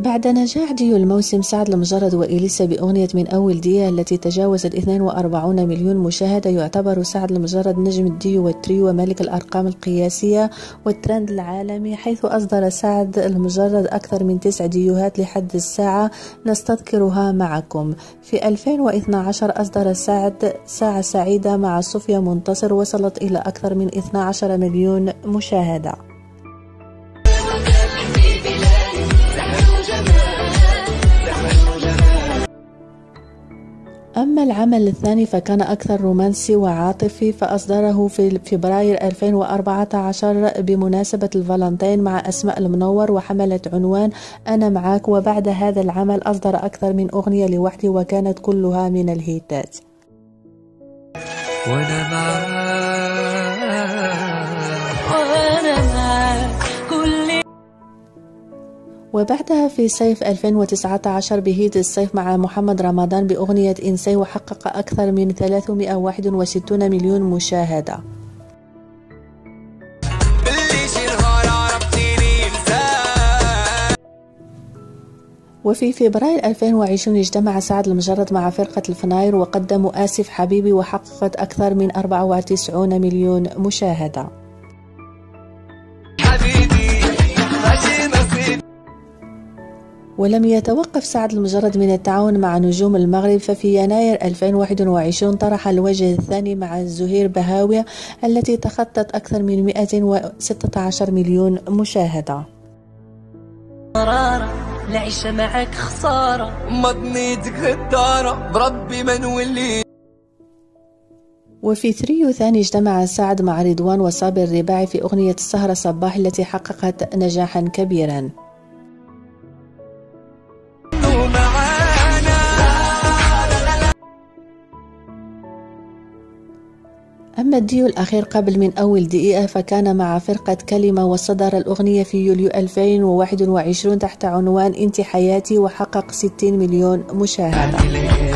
بعد نجاح ديو الموسم سعد المجرد وإليسا بأغنية من أول دقيقة التي تجاوزت 42 مليون مشاهدة. يعتبر سعد المجرد نجم الديو والتريو وملك الأرقام القياسية والترند العالمي حيث أصدر سعد المجرد أكثر من تسع ديوهات لحد الساعة نستذكرها معكم. في 2012 أصدر سعد ساعة سعيدة مع صوفيا منتصر وصلت إلى أكثر من 12 مليون مشاهدة. العمل الثاني فكان أكثر رومانسي وعاطفي فأصدره في فبراير 2014 بمناسبة الفالنتين مع أسماء المنور وحملت عنوان أنا معاك وبعد هذا العمل أصدر أكثر من أغنية لوحدي وكانت كلها من الهيتات. وأنا معاك. وبعدها في صيف 2019 بهيت الصيف مع محمد رمضان بأغنية إنسي وحقق أكثر من 361 مليون مشاهدة. وفي فبراير 2020 اجتمع سعد المجرد مع فرقة الفناير وقدموا آسف حبيبي وحققت أكثر من 94 مليون مشاهدة. ولم يتوقف سعد المجرد من التعاون مع نجوم المغرب ففي يناير 2021 طرح الوجه الثاني مع زهير بهاوية التي تخطت أكثر من 116 مليون مشاهدة. العيشة معك خسارة. مضنيتك غدارة بربي ما نولي وفي ثريو ثاني اجتمع سعد مع رضوان وصابر الرباعي في أغنية السهرة صباح التي حققت نجاحا كبيرا. أما الديو الأخير قبل من أول دقيقة فكان مع فرقة كلمة وصدر الأغنية في يوليو 2021 تحت عنوان أنت حياتي وحقق 60 مليون مشاهدة.